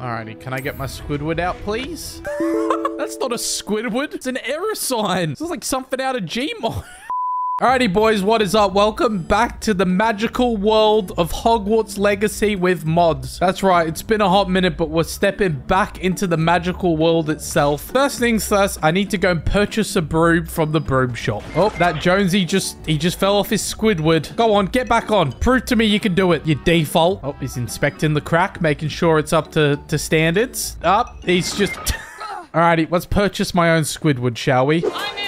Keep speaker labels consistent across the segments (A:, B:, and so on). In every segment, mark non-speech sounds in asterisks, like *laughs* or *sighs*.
A: Alrighty, can I get my Squidward out, please? *laughs* That's not a Squidward. It's an error sign. This is like something out of Gmod. *laughs* Alrighty, boys, what is up? Welcome back to the magical world of Hogwarts Legacy with mods. That's right, it's been a hot minute, but we're stepping back into the magical world itself. First things first, I need to go and purchase a broom from the broom shop. Oh, that Jonesy just, he just fell off his Squidward. Go on, get back on. Prove to me you can do it, you default. Oh, he's inspecting the crack, making sure it's up to, to standards. Up, he's just... *laughs* Alrighty, let's purchase my own Squidward, shall we?
B: I'm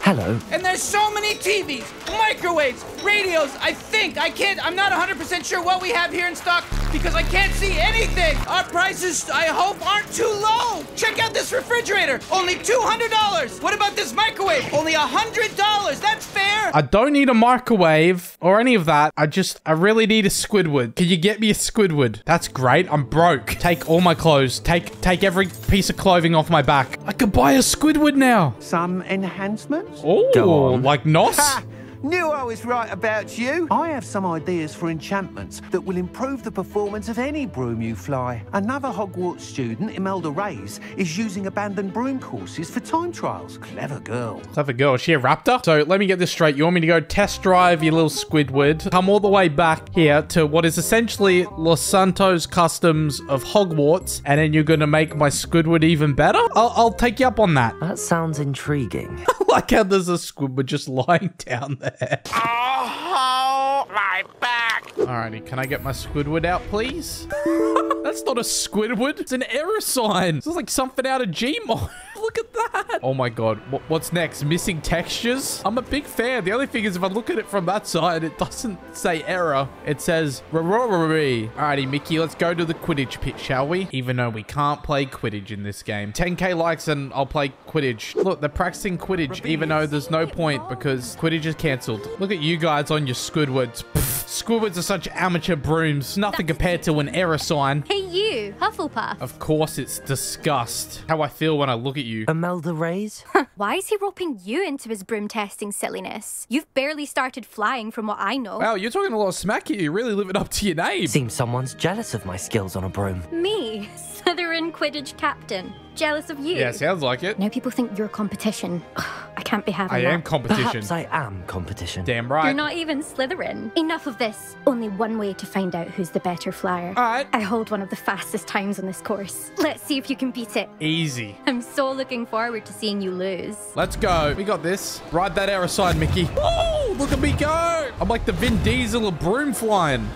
C: Hello.
B: And there's so many TVs, microwaves, radios. I think, I can't, I'm not 100% sure what we have here in stock because I can't see anything. Our prices, I hope, aren't too low. Check out this refrigerator, only $200. What about this microwave? Only $100. That's fair.
A: I don't need a microwave or any of that. I just, I really need a Squidward. Can you get me a Squidward? That's great. I'm broke. Take all my clothes. Take, take every piece of clothing off my back. I could buy a Squidward now.
D: Some enhancements?
A: Oh, like Nos? *laughs*
D: Ha! Knew I was right about you. I have some ideas for enchantments that will improve the performance of any broom you fly. Another Hogwarts student, Imelda Reyes, is using abandoned broom courses for time trials. Clever girl.
A: Clever girl. Is she a raptor? So let me get this straight. You want me to go test drive your little Squidward, come all the way back here to what is essentially Los Santos Customs of Hogwarts, and then you're going to make my Squidward even better? I'll, I'll take you up on that.
C: That sounds intriguing. *laughs*
A: like how there's a Squidward just *laughs* lying down there.
B: Oh, my back.
A: Alrighty, can I get my Squidward out, please? *laughs* That's not a Squidward. It's an error sign. This is like something out of Gmod. *laughs* Look at that. Oh my god. What, what's next? Missing textures? I'm a big fan. The only thing is if I look at it from that side, it doesn't say error. It says Rorori. Alrighty, Mickey, let's go to the Quidditch pit, shall we? Even though we can't play Quidditch in this game. 10k likes and I'll play Quidditch. Look, they're practicing Quidditch, even though there's no point because Quidditch is cancelled. Look at you guys on your Squidwards. Pfft. Squidwards are such amateur brooms. Nothing compared to an error sign.
E: Hey, you, Hufflepuff.
A: Of course, it's disgust. How I feel when I look at you.
C: Imelda Reyes? *laughs*
E: Why is he roping you into his broom testing silliness? You've barely started flying from what I know.
A: Wow, you're talking a lot of smack here. You're really living up to your name.
C: Seems someone's jealous of my skills on a broom.
E: Me, *laughs* Slytherin Quidditch captain. Jealous of you.
A: Yeah, sounds like it.
E: Now people think you're competition. *sighs* I can't be having
A: I
E: that.
A: am competition.
C: Perhaps I am competition.
A: Damn right.
E: You're not even Slytherin. Enough of this. Only one way to find out who's the better flyer.
A: Alright.
E: I hold one of the fastest times on this course. Let's see if you can beat it.
A: Easy.
E: I'm so looking forward to seeing you lose.
A: Let's go. We got this. Ride that arrow side, Mickey. Woo! Look at me go. I'm like the Vin Diesel of broom flying.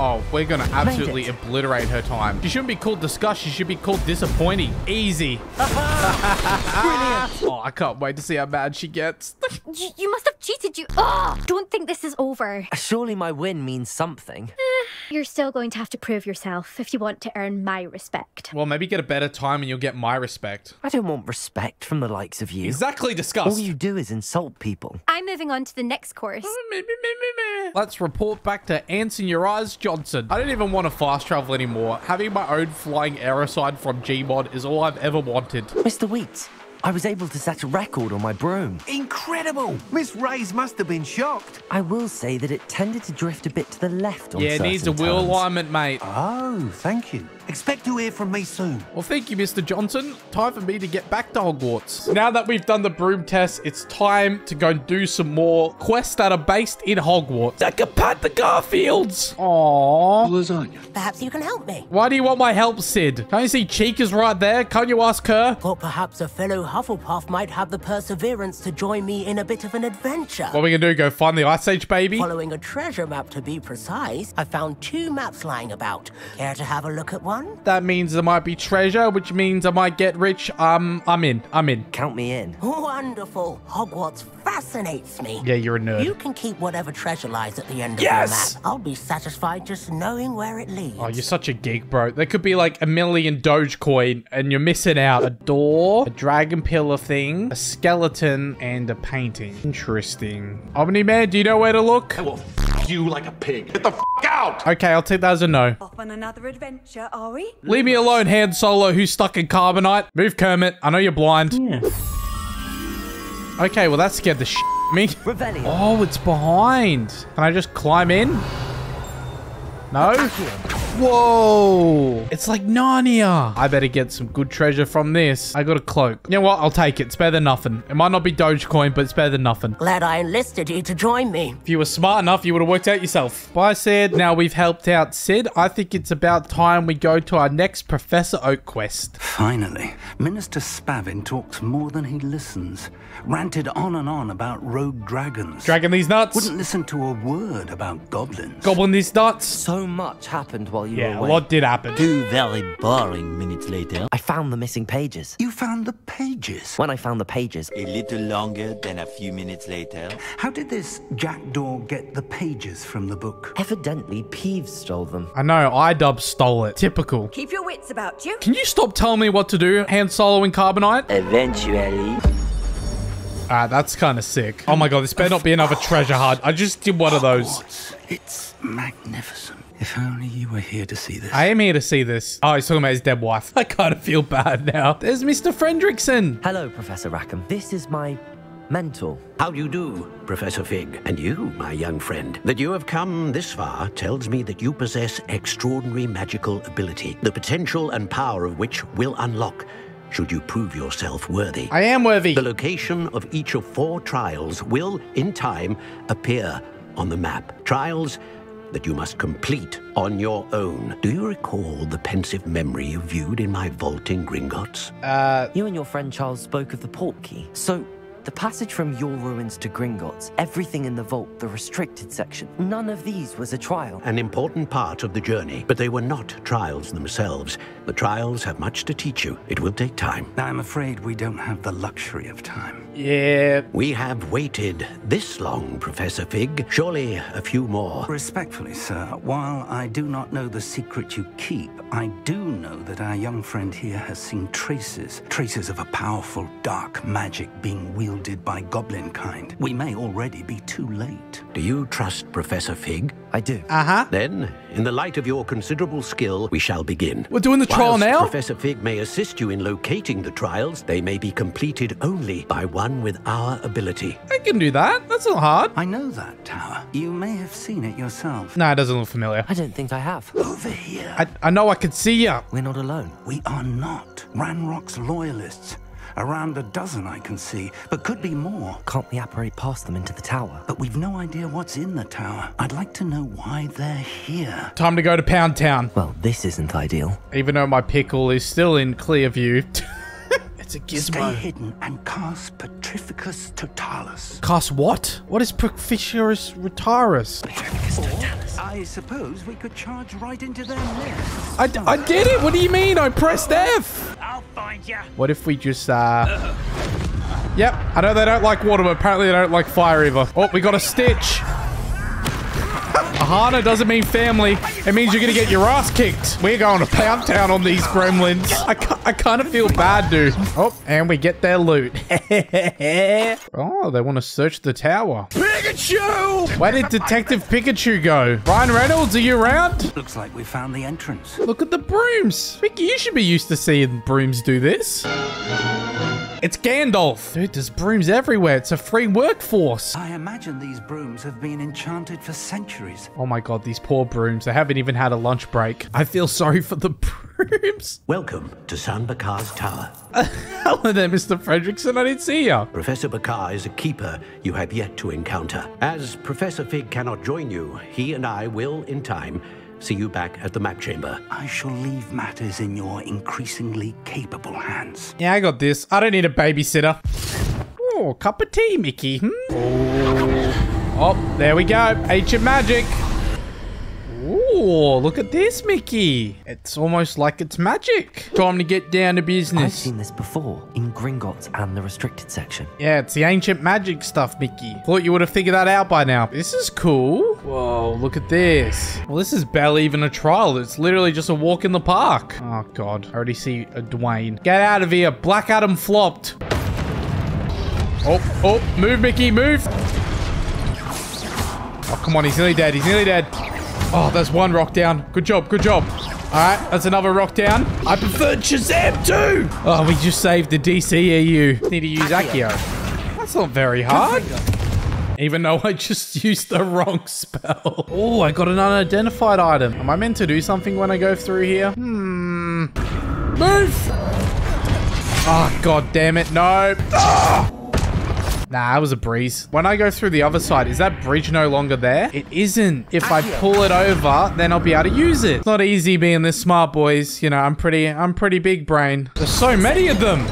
A: Oh, we're going to absolutely obliterate her time. She shouldn't be called disgust. She should be called disappointing. Easy. *laughs* oh, I can't wait to see how mad she gets. *laughs*
E: You, you must have cheated, you. Oh, don't think this is over.
C: Surely my win means something. *sighs*
E: You're still going to have to prove yourself if you want to earn my respect.
A: well, maybe get a better time and you'll get my respect.
C: I don't want respect from the likes of you.
A: Exactly, disgust.
C: All you do is insult people.
E: I'm moving on to the next course.
A: Mm, Let's report back to Ants in Anson Urias Johnson. I don't even want to fast travel anymore. Having my own flying aeroside from Gmod is all I've ever wanted.
C: Mr. Wheat, I was able to set a record on my broom.
D: Incredible! Miss Reyes must have been shocked.
C: I will say that it tended to drift a bit to the left on
A: Yeah, it needs a
C: certain
A: wheel
C: turns.
A: alignment, mate.
D: Oh, thank you. Expect to hear from me soon.
A: Well, thank you, Mr. Johnson. Time for me to get back to Hogwarts. Now that we've done the broom test, it's time to go and do some more quests that are based in Hogwarts. I can pat the Garfields. Aww. Lasagna.
F: Perhaps you can help me.
A: Why do you want my help, Sid? Can't you see Chica's right there? Can't you ask her?
F: Thought perhaps a fellow Hufflepuff might have the perseverance to join me in a bit of an adventure.
A: What are we gonna do? Go find the Ice Age baby?
F: Following a treasure map to be precise, I found two maps lying about. Care to have a look at one?
A: That means there might be treasure, which means I might get rich. Um, I'm in. I'm in.
C: Count me in.
F: Wonderful. Hogwarts fascinates me.
A: Yeah, you're a nerd.
F: You can keep whatever treasure lies at the end
A: Yes!
F: of the map. I'll be satisfied just knowing where it leads.
A: Oh, you're such a geek, bro. There could be like a million Dogecoin and you're missing out. A door, a dragon pillar thing, a skeleton, and a painting. Interesting. Omni Man, do you know where to look?
G: I will f you like a pig. Get the f out!
A: Okay, I'll take that as a no.
H: Off on another adventure, are we?
A: Leave me alone, Han Solo, who's stuck in carbonite. Move, Kermit. I know you're blind. Yeah. Okay, well, that scared the shit out of me.
C: Revelio.
A: Oh, it's behind. Can I just climb in? No? Whoa. It's like Narnia. I better get some good treasure from this. I got a cloak. You know what? I'll take it. It's better than nothing. It might not be Dogecoin, but it's better than nothing.
F: Glad I enlisted you to join me.
A: If you were smart enough, you would have worked out yourself. Bye, Sid. Now we've helped out Sid. I think it's about time we go to our next Professor Oak quest.
I: Finally, Minister Spavin talks more than he listens. Ranted on and on about rogue dragons.
A: Dragon these nuts.
I: Wouldn't listen to a word about goblins.
A: Goblin these nuts.
C: So much happened while you
A: Yeah,
C: were
A: a
C: away.
A: lot did happen.
J: Two very boring minutes later.
C: I found the missing pages.
I: You found the pages.
C: When I found the pages,
J: A little longer than a few minutes later.
I: How did this jackdaw get the pages from the book?
C: evidently Peeves stole them.
A: I know, iDub stole it. Typical.
H: Keep your wits about you.
A: Can you stop telling me what to do, Han Solo and Carbonite?
J: Eventually.
A: Ah, that's kind of sick. Oh my god, this better not be another treasure hunt. I just did one of those.
I: It's magnificent. If only you were here to see this.
A: I am here to see this. Oh, he's talking about his dead wife. *laughs* I kind of feel bad now. There's Mr. Fredrickson.
C: Hello, Professor Rackham. This is my mentor.
K: How do you do, Professor Fig? And you, my young friend. That you have come this far tells me that you possess extraordinary magical ability, the potential and power of which will unlock should you prove yourself worthy.
A: I am worthy.
K: The location of each of four trials will, in time, appear on the map. Trials that you must complete on your own. Do you recall the Pensieve memory you viewed in my vaulting Gringotts?
A: Uh,
C: You and your friend Charles spoke of the port key. So, the passage from your ruins to Gringotts, everything in the vault, the restricted section, none of these was a trial.
K: An important part of the journey, but they were not trials themselves. The trials have much to teach you. It will take time.
I: I'm afraid we don't have the luxury of time.
A: Yeah.
K: We have waited this long, Professor Fig. Surely a few more.
I: Respectfully, sir, while I do not know the secret you keep, I do know that our young friend here has seen traces, traces of a powerful dark magic being wielded by goblin kind. We may already be too late.
K: Do you trust Professor Fig?
C: I do.
A: Uh-huh.
K: Then, in the light of your considerable skill, we shall begin.
A: We're doing the trial
K: Whilst
A: now?
K: Professor Fig may assist you in locating the trials, they may be completed only by one with our ability.
A: I can do that. That's not hard.
I: I know that tower. You may have seen it yourself.
A: Nah, it doesn't look familiar.
C: I don't think I have.
I: Over here.
A: I, I know I could see you.
C: We're not alone.
I: We are not. Ranrock's loyalists. Around a dozen I can see, but could be more.
C: Can't we apparate past them into the tower?
I: But we've no idea what's in the tower. I'd like to know why they're here.
A: Time to go to Pound Town.
C: Well, this isn't ideal.
A: Even though my pickle is still in clear view. *laughs* it's a gizmo.
I: Stay
A: gizmo.
I: hidden and cast Petrificus Totalis.
A: Cast what? What is Proficius Retaris?
I: I suppose we could charge right into their nest.
A: I, I did it. What do you mean? I pressed F.
B: Find.
A: What if we just, uh... Yep, I know they don't like water, but apparently they don't like fire either. Oh, we got a stitch. Ohana doesn't mean family. It means you're gonna get your ass kicked. We're going to Pound Town on these gremlins. I, I kind of feel bad, dude. Oh, and we get their loot. *laughs* oh, they want to search the tower. Pikachu! Where did Detective Pikachu go? Ryan Reynolds, are you around?
I: Looks like we found the entrance.
A: Look at the brooms. Mickey, you should be used to seeing brooms do this. It's Gandalf. Dude, there's brooms everywhere. It's a free workforce.
I: I imagine these brooms have been enchanted for centuries.
A: Oh my god, these poor brooms. They haven't even had a lunch break. I feel sorry for the brooms.
K: Welcome to San Bakar's Tower. *laughs*
A: Hello there, Mr. Fredrickson. I didn't see ya.
K: Professor Bakar is a keeper you have yet to encounter. As Professor Fig cannot join you, he and I will, in time, see you back at the map chamber.
I: I shall leave matters in your increasingly capable hands.
A: Yeah, I got this. I don't need a babysitter. Oh, cup of tea, Mickey. Hmm? Oh. oh, there we go. Ancient magic. Ooh, look at this, Mickey. It's almost like it's magic. Time to get down to business.
C: I've seen this before in Gringotts and the restricted section.
A: Yeah, it's the ancient magic stuff, Mickey. Thought you would have figured that out by now. This is cool. Whoa, look at this. Well, this is barely even a trial. It's literally just a walk in the park. Oh, God. I already see a Dwayne. Get out of here. Black Adam flopped. Oh, oh, move, Mickey, move. Oh, come on. He's nearly dead. He's nearly dead. Oh, there's one rock down. Good job, good job. All right, that's another rock down. I preferred Shazam too. Oh, we just saved the DCEU. Need to use Accio. That's not very hard. Even though I just *laughs* used the wrong spell. Oh, I got an unidentified item. Am I meant to do something when I go through here? Hmm. Move! Oh, god damn it. No. Ah! Nah, that was a breeze. When I go through the other side, is that bridge no longer there? It isn't. If I pull it over, then I'll be able to use it. It's not easy being this smart, boys. You know, I'm pretty, I'm pretty big brain. There's so many of them.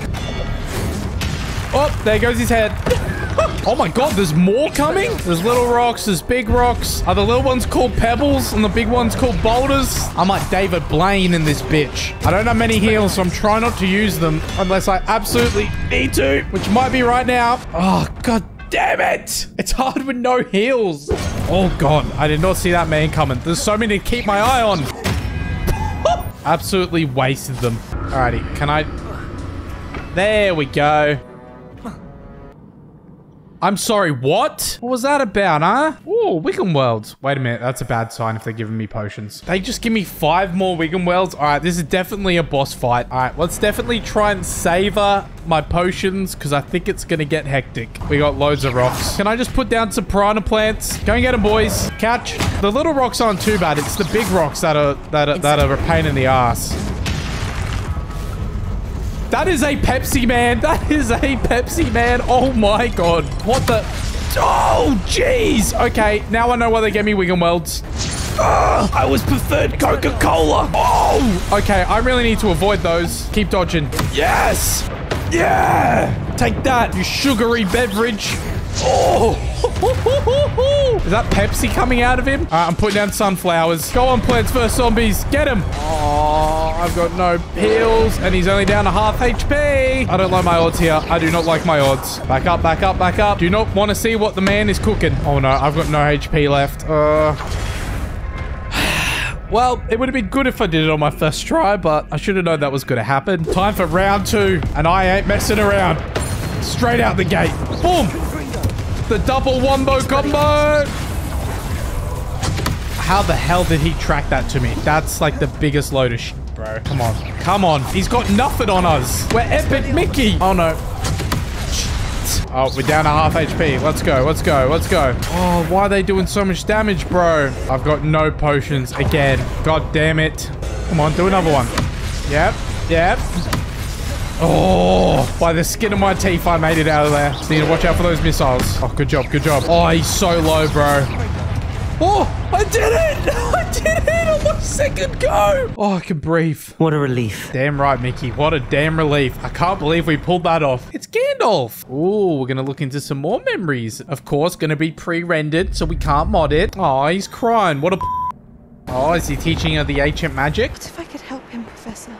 A: Oh, there goes his head. Oh my god, there's more coming? There's little rocks, there's big rocks. Are the little ones called pebbles and the big ones called boulders? I'm like David Blaine in this bitch. I don't have many heals, so I'm trying not to use them unless I absolutely need to, which might be right now. Oh, god damn it. It's hard with no heals. Oh god, I did not see that man coming. There's so many to keep my eye on. *laughs* Absolutely wasted them. Alrighty, can I... There we go. I'm sorry, what? What was that about, huh? Ooh, Wiggenwelds. Wait a minute, that's a bad sign if they're giving me potions. They just give me five more Wiggenwelds. All right, this is definitely a boss fight. All right, let's definitely try and savor my potions because I think it's going to get hectic. We got loads of rocks. Can I just put down some piranha plants? Go and get them, boys. Catch. The little rocks aren't too bad. It's the big rocks that are, that are, that are a pain in the ass. That is a Pepsi man. That is a Pepsi man. Oh my god. What the? Oh, jeez. Okay, now I know why they gave me Wiggenwelds. Ugh, I was preferred Coca-Cola. Oh, okay. I really need to avoid those. Keep dodging. Yes. Yeah. Take that, you sugary beverage. Oh. Is that Pepsi coming out of him? All right, I'm putting down sunflowers. Go on, Plants vs. Zombies. Get him. Oh, I've got no heals, and he's only down to half HP. I don't like my odds here. I do not like my odds. Back up, back up, back up. Do not want to see what the man is cooking. Oh, no. I've got no HP left. Uh... *sighs* Well, it would have been good if I did it on my first try, but I should have known that was going to happen. Time for round two, and I ain't messing around. Straight out the gate. Boom! The double wombo combo! How the hell did he track that to me? That's like the biggest load of shit, bro. Come on. Come on. He's got nothing on us. We're Epic Mickey. Oh, no. Oh, we're down to half HP. Let's go. Let's go. Let's go. Oh, why are they doing so much damage, bro? I've got no potions again. God damn it. Come on, do another one. Yep. Yep. Oh, by the skin of my teeth, I made it out of there. Just need to watch out for those missiles. Oh, good job. Good job. Oh, he's so low, bro. Oh, I did it! *laughs* I did it on my second go! Oh, I can breathe.
C: What a relief.
A: Damn right, Mickey. What a damn relief. I can't believe we pulled that off. It's Gandalf. Ooh, we're going to look into some more memories. Of course, going to be pre-rendered, so we can't mod it. Oh, he's crying. What a... Oh, is he teaching her the ancient magic?
H: What if I could help him, Professor?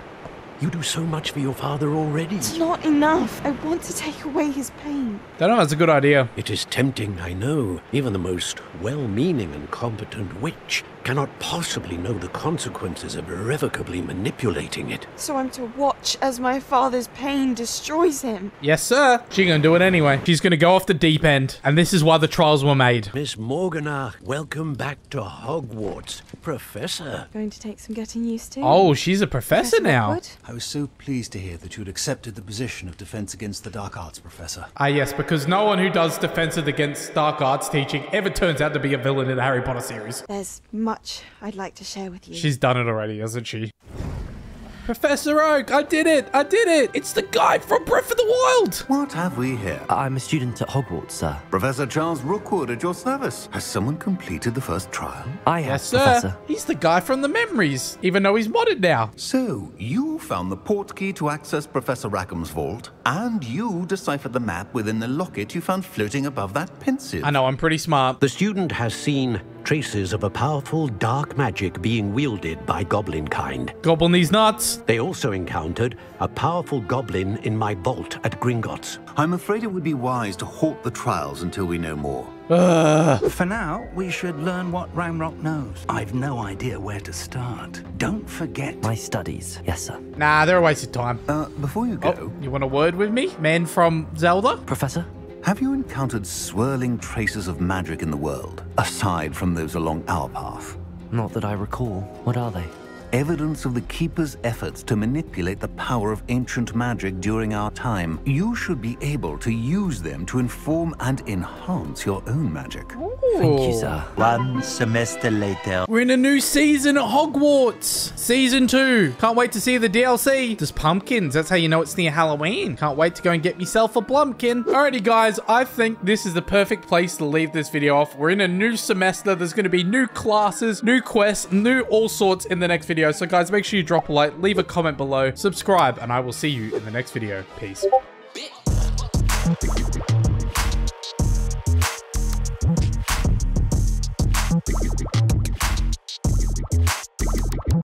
K: You do so much for your father already.
H: It's not enough. I want to take away his pain.
A: Don't know. That's a good idea.
K: It is tempting, I know. Even the most well-meaning and competent witch cannot possibly know the consequences of irrevocably manipulating it.
H: So I'm to watch as my father's pain destroys him.
A: Yes, sir. She's going to do it anyway. She's going to go off the deep end. And this is why the trials were made.
K: Miss Morganach, welcome back to Hogwarts. Professor.
H: Going to take some getting used to.
A: Oh, she's a professor, now.
H: Rookwood?
L: I was so pleased to hear that you'd accepted the position of Defense Against the Dark Arts, Professor.
A: Ah, yes, because no one who does defense against dark arts teaching ever turns out to be a villain in the Harry Potter series.
H: There's much I'd like to share with you.
A: She's done it already, hasn't she? Professor Oak, I did it! I did it! It's the guy from Breath of the Wild!
D: What have we here?
C: I'm a student at Hogwarts, sir.
D: Professor Charles Rookwood at your service. Has someone completed the first trial?
C: I have,
A: Yes, sir.
C: Professor.
A: He's the guy from the memories, even though he's modded now.
D: So, you found the port key to access Professor Rackham's vault, and you deciphered the map within the locket you found floating above that Pensieve.
A: I know, I'm pretty smart.
K: The student has seen traces of a powerful dark magic being wielded by goblin kind.
A: Gobble these nuts.
K: They also encountered a powerful goblin in my vault at Gringotts.
D: I'm afraid it would be wise to halt the trials until we know more.
I: For now, we should learn what Ranrock knows. I've no idea where to start. Don't forget.
C: My studies. Yes, sir.
A: Nah, they're a waste of time.
D: Uh, before you go,
A: Oh, you want a word with me? Man from Zelda?
C: Professor?
D: Have you encountered swirling traces of magic in the world, aside from those along our path?
C: Not that I recall. What are they?
D: Evidence of the Keeper's efforts to manipulate the power of ancient magic during our time. You should be able to use them to inform and enhance your own magic.
C: Thank you, sir.
J: One semester later.
A: We're in a new season at Hogwarts. Season 2. Can't wait to see the DLC. There's pumpkins. That's how you know it's near Halloween. Can't wait to go and get myself a plumpkin. Alrighty, guys. I think this is the perfect place to leave this video off. We're in a new semester. There's going to be new classes, new quests, new all sorts in the next video. So, guys, make sure you drop a like, leave a comment below, subscribe, and I will see you in the next video. Peace.